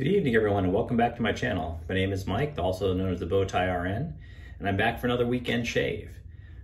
Good evening everyone and welcome back to my channel. My name is Mike, also known as the Bowtie RN, and I'm back for another weekend shave.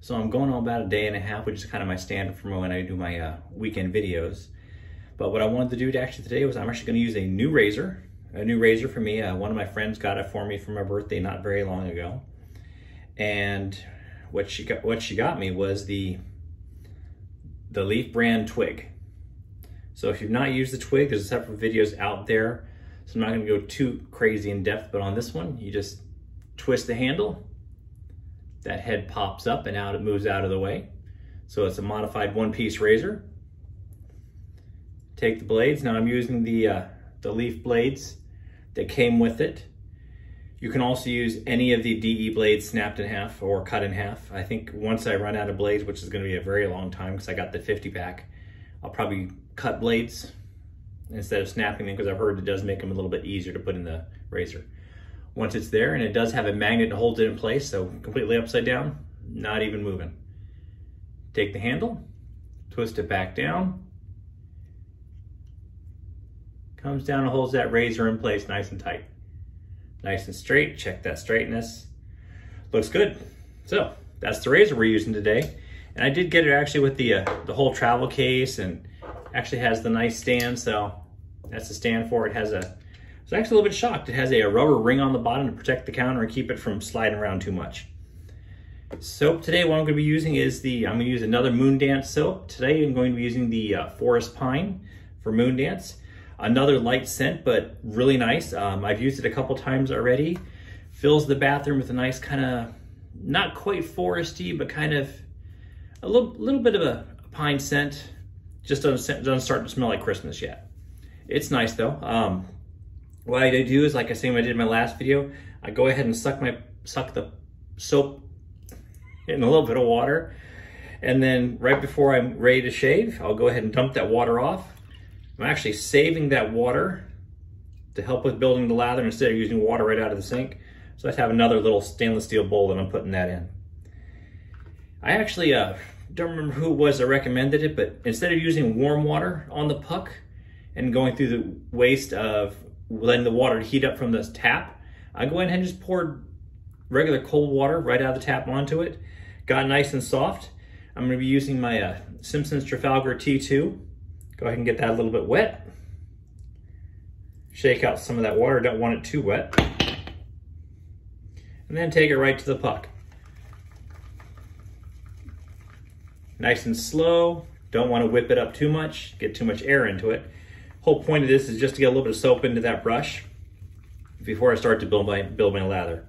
So I'm going on about a day and a half, which is kind of my standard for when I do my uh, weekend videos. But what I wanted to do actually today was I'm actually going to use a new razor. A new razor for me. Uh, one of my friends got it for me for my birthday not very long ago. And what she got, what she got me was the, the Leaf brand Twig. So if you've not used the Twig, there's a separate videos out there. So I'm not gonna go too crazy in depth, but on this one, you just twist the handle, that head pops up and out, it moves out of the way. So it's a modified one-piece razor. Take the blades. Now I'm using the, uh, the leaf blades that came with it. You can also use any of the DE blades snapped in half or cut in half. I think once I run out of blades, which is gonna be a very long time because I got the 50 pack, I'll probably cut blades instead of snapping them because I've heard it does make them a little bit easier to put in the razor. Once it's there, and it does have a magnet that holds it in place, so completely upside down, not even moving. Take the handle, twist it back down, comes down and holds that razor in place nice and tight. Nice and straight, check that straightness. Looks good. So that's the razor we're using today. And I did get it actually with the, uh, the whole travel case and actually has the nice stand. So that's the stand for it. has a, I was actually a little bit shocked. It has a, rubber ring on the bottom to protect the counter and keep it from sliding around too much. Soap today, what I'm gonna be using is the, I'm gonna use another MoonDance soap. Today I'm going to be using the uh, Forest Pine for MoonDance. Another light scent, but really nice. Um, I've used it a couple times already. Fills the bathroom with a nice kind of, not quite foresty, but kind of a little, little bit of a pine scent. Just doesn't, doesn't start to smell like Christmas yet. It's nice though. Um, what I do is, like I when I did in my last video, I go ahead and suck my suck the soap in a little bit of water. And then right before I'm ready to shave, I'll go ahead and dump that water off. I'm actually saving that water to help with building the lather instead of using water right out of the sink. So I have another little stainless steel bowl that I'm putting that in. I actually uh, don't remember who it was that recommended it, but instead of using warm water on the puck and going through the waste of letting the water heat up from the tap, I go ahead and just poured regular cold water right out of the tap onto it. Got nice and soft. I'm gonna be using my uh, Simpson's Trafalgar T2 Go ahead and get that a little bit wet. Shake out some of that water, don't want it too wet. And then take it right to the puck. Nice and slow, don't want to whip it up too much, get too much air into it. Whole point of this is just to get a little bit of soap into that brush before I start to build my, build my lather.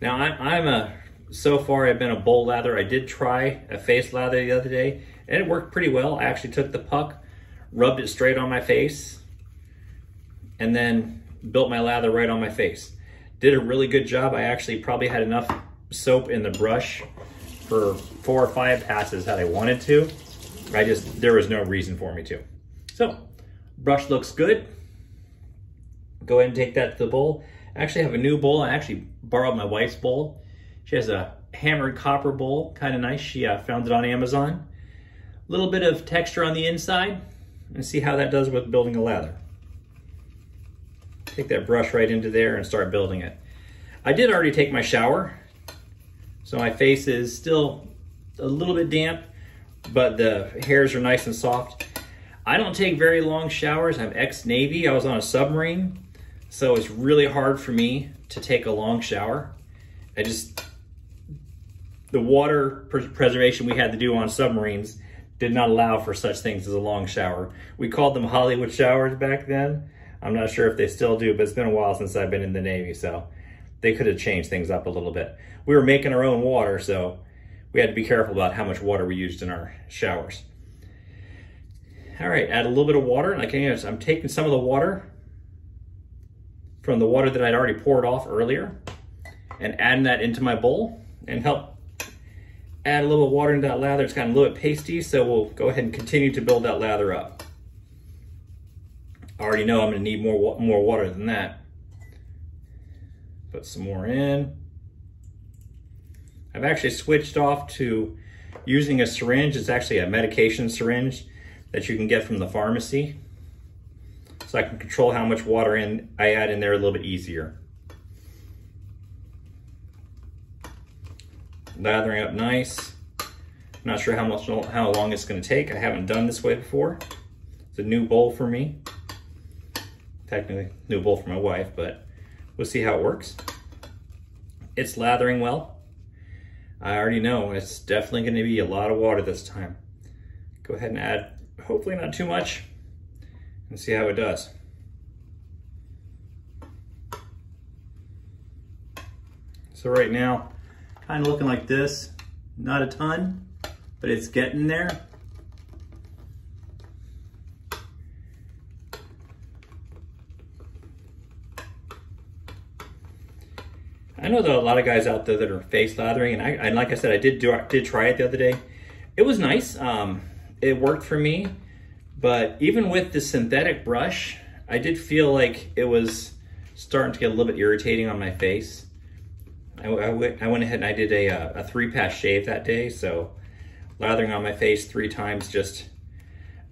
Now I, I'm a, so far I've been a bowl lather. I did try a face lather the other day and it worked pretty well. I actually took the puck, rubbed it straight on my face, and then built my lather right on my face. Did a really good job. I actually probably had enough soap in the brush for four or five passes had I wanted to. I just, there was no reason for me to. So, brush looks good. Go ahead and take that to the bowl. I actually have a new bowl. I actually borrowed my wife's bowl. She has a hammered copper bowl, kind of nice. She uh, found it on Amazon. A little bit of texture on the inside, and see how that does with building a lather. Take that brush right into there and start building it. I did already take my shower, so my face is still a little bit damp, but the hairs are nice and soft. I don't take very long showers. I'm ex-Navy. I was on a submarine, so it's really hard for me to take a long shower. I just, the water preservation we had to do on submarines did not allow for such things as a long shower. We called them Hollywood showers back then. I'm not sure if they still do, but it's been a while since I've been in the Navy, so they could have changed things up a little bit. We were making our own water, so we had to be careful about how much water we used in our showers. All right, add a little bit of water. And I can, I'm taking some of the water from the water that I'd already poured off earlier and adding that into my bowl and help add a little water into that lather. It's gotten a little bit pasty, so we'll go ahead and continue to build that lather up. I already know I'm gonna need more, more water than that. Put some more in. I've actually switched off to using a syringe. It's actually a medication syringe that you can get from the pharmacy. so I can control how much water in I add in there a little bit easier. Lathering up nice. Not sure how much how long it's going to take. I haven't done this way before. It's a new bowl for me. Technically, new bowl for my wife, but we'll see how it works. It's lathering well. I already know it's definitely going to be a lot of water this time. Go ahead and add, hopefully not too much, and see how it does. So right now, kind of looking like this, not a ton, but it's getting there. I know there are a lot of guys out there that are face lathering, and I, and like I said, I did do did try it the other day. It was nice. Um, it worked for me, but even with the synthetic brush, I did feel like it was starting to get a little bit irritating on my face. I, I, went, I went ahead and I did a, uh, a three pass shave that day, so lathering on my face three times just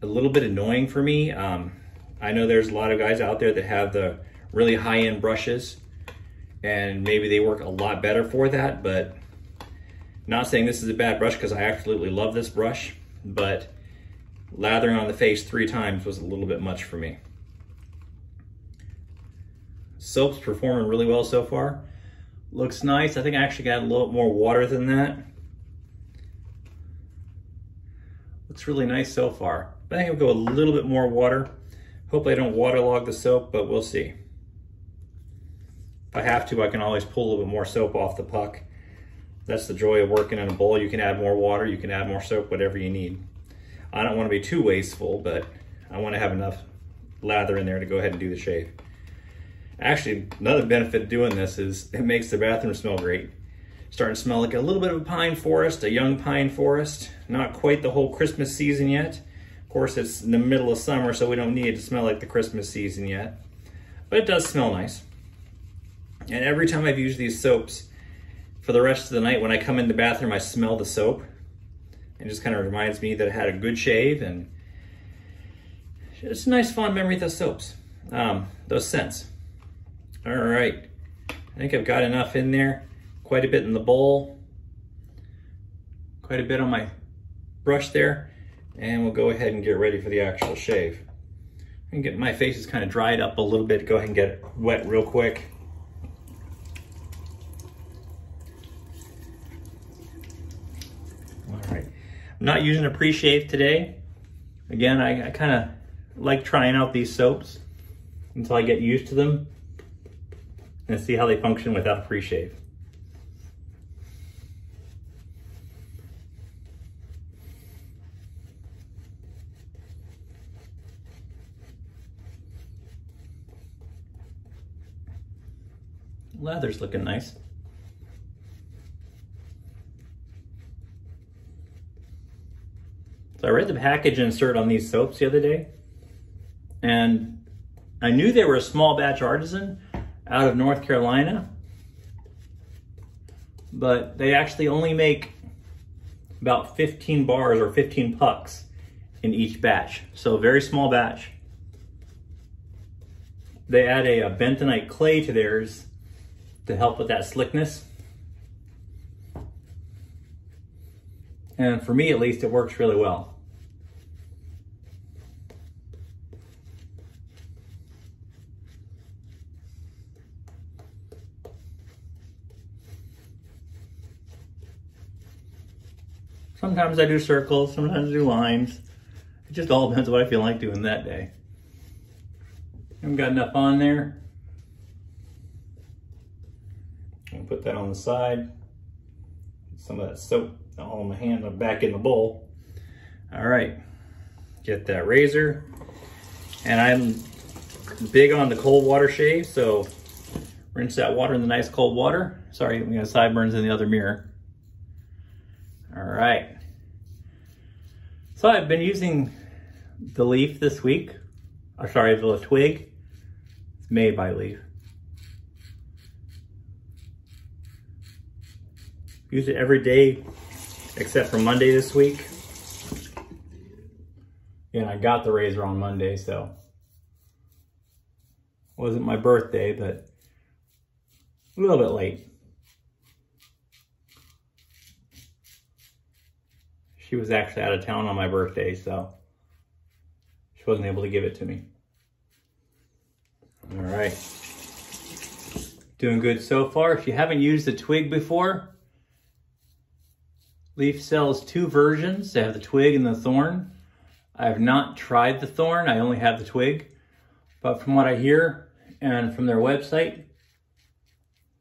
a little bit annoying for me. Um, I know there's a lot of guys out there that have the really high end brushes and maybe they work a lot better for that, but not saying this is a bad brush because I absolutely love this brush, but lathering on the face three times was a little bit much for me. Soap's performing really well so far. Looks nice. I think I actually got a little more water than that. Looks really nice so far. But I think I'll go a little bit more water. Hopefully I don't waterlog the soap, but we'll see. If I have to, I can always pull a little bit more soap off the puck. That's the joy of working in a bowl. You can add more water, you can add more soap, whatever you need. I don't want to be too wasteful, but I want to have enough lather in there to go ahead and do the shave. Actually, another benefit of doing this is it makes the bathroom smell great. Starting to smell like a little bit of a pine forest, a young pine forest. Not quite the whole Christmas season yet. Of course, it's in the middle of summer, so we don't need it to smell like the Christmas season yet. But it does smell nice. And every time I've used these soaps, for the rest of the night, when I come in the bathroom, I smell the soap. It just kind of reminds me that I had a good shave and it's a nice fond memory of those soaps, um, those scents. All right, I think I've got enough in there, quite a bit in the bowl, quite a bit on my brush there, and we'll go ahead and get ready for the actual shave. And get my face is kind of dried up a little bit, go ahead and get wet real quick. I'm not using a pre-shave today. Again, I, I kind of like trying out these soaps until I get used to them and see how they function without pre-shave. Lather's looking nice. I read the package insert on these soaps the other day, and I knew they were a small batch artisan out of North Carolina, but they actually only make about 15 bars or 15 pucks in each batch. So very small batch. They add a, a bentonite clay to theirs to help with that slickness. And for me, at least, it works really well. Sometimes I do circles, sometimes I do lines. It just all depends what I feel like doing that day. Haven't got enough on there. Gonna put that on the side. Some of that soap in my hand, I'm back in the bowl. All right, get that razor. And I'm big on the cold water shave, so rinse that water in the nice cold water. Sorry, we got sideburns in the other mirror. All right. So I've been using the leaf this week. Or sorry, the little twig. It's made by leaf. Use it every day except for Monday this week. And I got the razor on Monday, so wasn't my birthday, but a little bit late. She was actually out of town on my birthday, so she wasn't able to give it to me. All right. Doing good so far. If you haven't used the twig before, Leaf sells two versions. They have the twig and the thorn. I have not tried the thorn. I only have the twig. But from what I hear and from their website,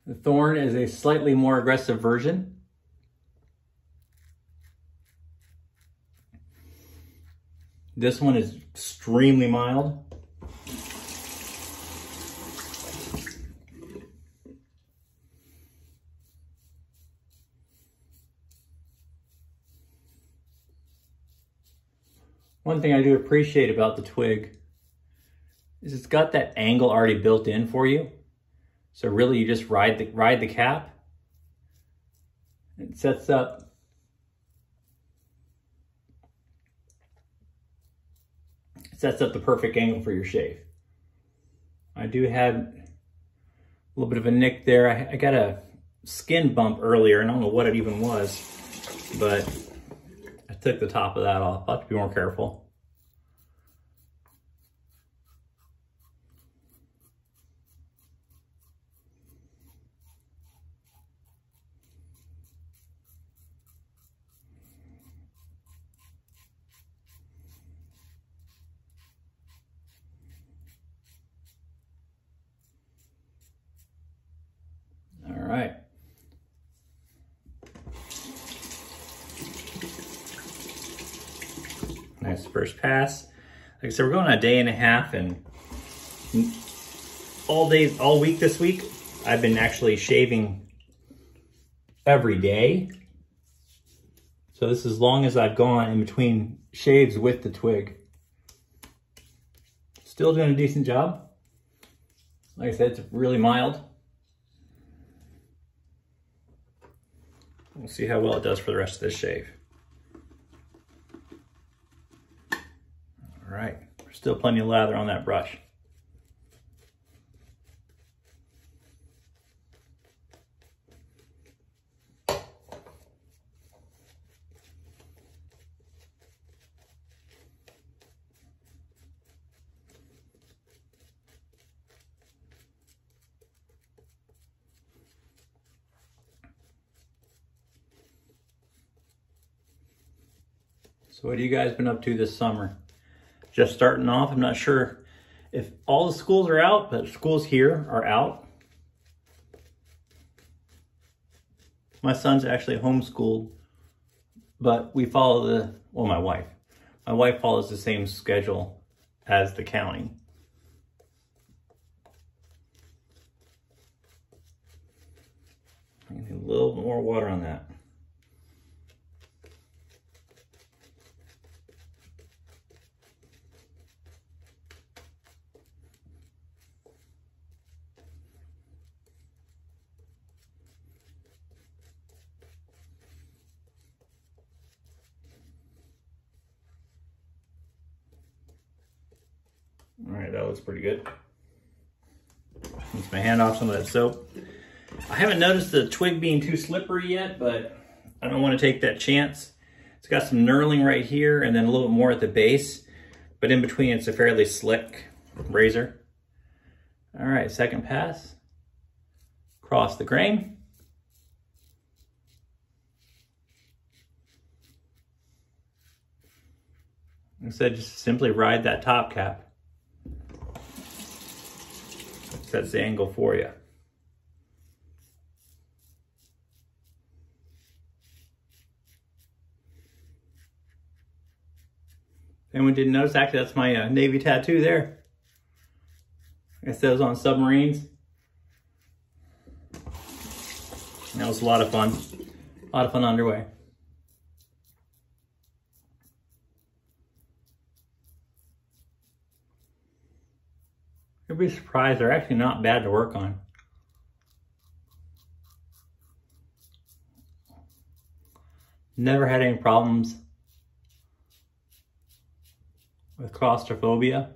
the thorn is a slightly more aggressive version. This one is extremely mild. One thing I do appreciate about the twig is it's got that angle already built in for you. So really you just ride the, ride the cap. It sets up sets up the perfect angle for your shave. I do have a little bit of a nick there. I, I got a skin bump earlier and I don't know what it even was, but I took the top of that off. I'll have to be more careful. All right. Nice first pass. Like I said, we're going a day and a half and all day, all week this week, I've been actually shaving every day. So this is as long as I've gone in between shaves with the twig. Still doing a decent job. Like I said, it's really mild. We'll see how well it does for the rest of this shave. All right, still plenty of lather on that brush. So what have you guys been up to this summer? Just starting off. I'm not sure if all the schools are out, but schools here are out. My son's actually homeschooled, but we follow the, well, my wife. My wife follows the same schedule as the county. I need a little more water on that. All right, that looks pretty good. Rinse my hand off some of that soap. I haven't noticed the twig being too slippery yet, but I don't want to take that chance. It's got some knurling right here and then a little bit more at the base, but in between it's a fairly slick razor. All right, second pass. Cross the grain. Instead, just simply ride that top cap. Sets the angle for you. Anyone didn't notice, actually that's my uh, Navy tattoo there. It says on submarines. That was a lot of fun. A lot of fun underway. You'll be surprised, they're actually not bad to work on. Never had any problems with claustrophobia.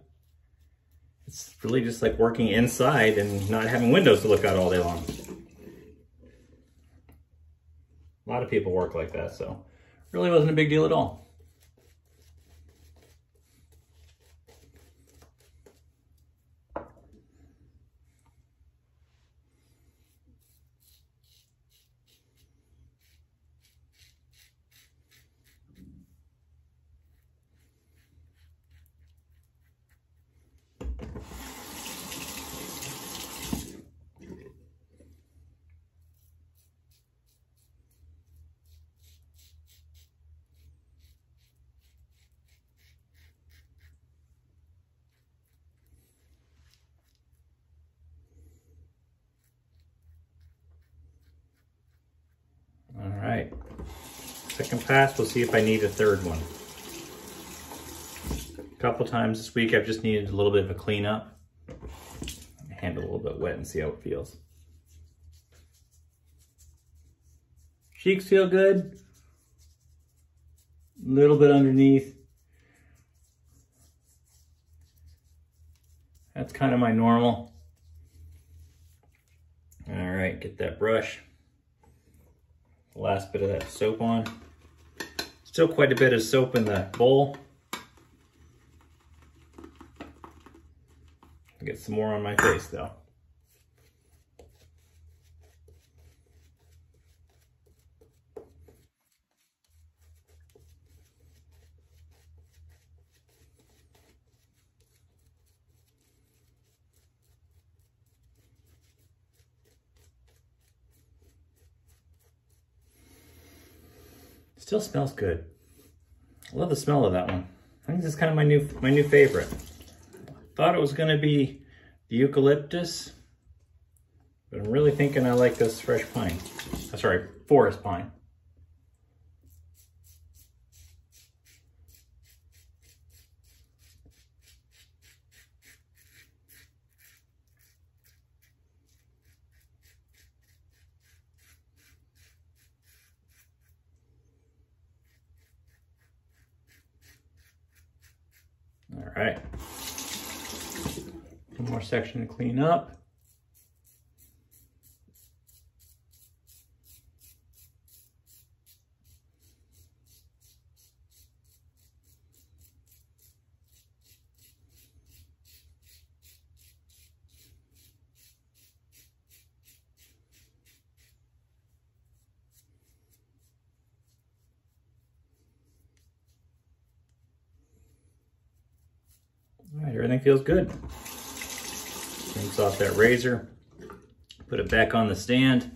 It's really just like working inside and not having windows to look out all day long. A lot of people work like that, so really wasn't a big deal at all. All right, second pass, we'll see if I need a third one. A couple times this week, I've just needed a little bit of a cleanup. Hand a little bit wet and see how it feels. Cheeks feel good. A little bit underneath. That's kind of my normal. All right, get that brush last bit of that soap on. Still quite a bit of soap in the bowl. Get some more on my face though. Still smells good. I love the smell of that one. I think this is kind of my new my new favorite. Thought it was gonna be the eucalyptus, but I'm really thinking I like this fresh pine. Oh, sorry, forest pine. All right. One more section to clean up. Everything feels good. Rinse off that razor, put it back on the stand,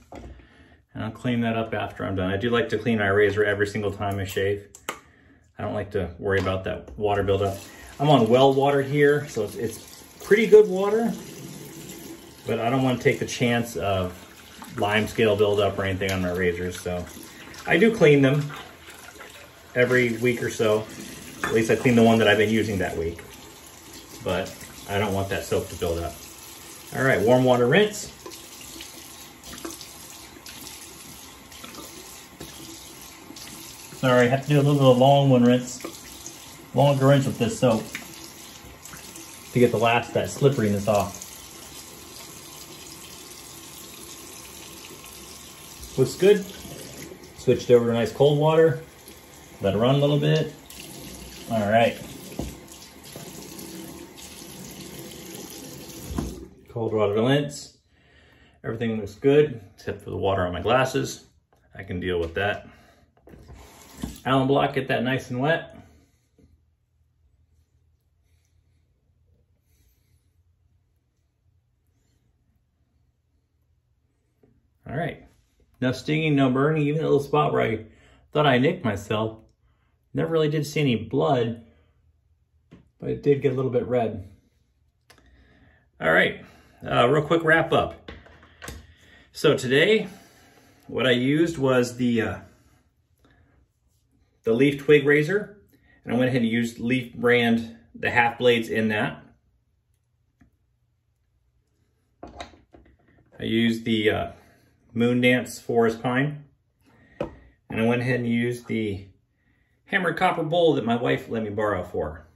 and I'll clean that up after I'm done. I do like to clean my razor every single time I shave. I don't like to worry about that water buildup. I'm on well water here, so it's, it's pretty good water, but I don't want to take the chance of lime scale buildup or anything on my razors, so I do clean them every week or so. At least I clean the one that I've been using that week but I don't want that soap to build up. All right, warm water rinse. Sorry, I have to do a little bit of long one rinse. Longer rinse with this soap to get the last that slipperiness off. Looks good. Switched over to nice cold water. Let it run a little bit. All right. Cold water rinse. Everything looks good, except for the water on my glasses. I can deal with that. alum block, get that nice and wet. All right, no stinging, no burning, even a little spot where I thought I nicked myself. Never really did see any blood, but it did get a little bit red. All right, uh, real quick wrap up. So today, what I used was the uh, the leaf twig razor, and I went ahead and used leaf brand, the half blades in that. I used the uh, MoonDance Forest Pine, and I went ahead and used the hammered copper bowl that my wife let me borrow for.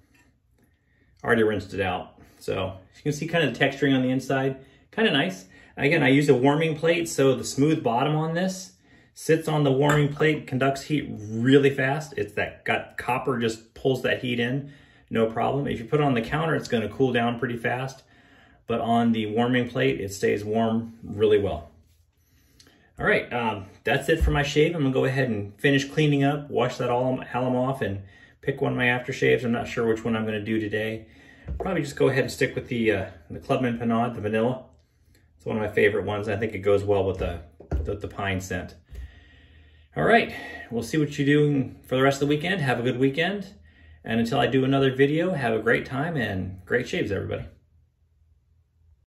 Already rinsed it out. So you can see kind of the texturing on the inside, kind of nice. Again, I use a warming plate, so the smooth bottom on this sits on the warming plate, conducts heat really fast. It's that got copper just pulls that heat in, no problem. If you put it on the counter, it's gonna cool down pretty fast. But on the warming plate, it stays warm really well. All right, um, that's it for my shave. I'm gonna go ahead and finish cleaning up, wash that alum, alum off, and pick one of my aftershaves. I'm not sure which one I'm gonna do today. Probably just go ahead and stick with the, uh, the Clubman Pinaud, the vanilla. It's one of my favorite ones. I think it goes well with the, the, the pine scent. All right, we'll see what you're doing for the rest of the weekend. Have a good weekend. And until I do another video, have a great time and great shaves, everybody.